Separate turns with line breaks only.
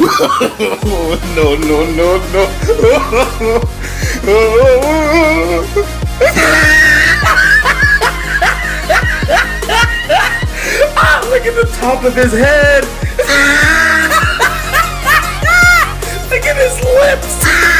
no, no, no, no. ah, look at the top of his head. look at his lips.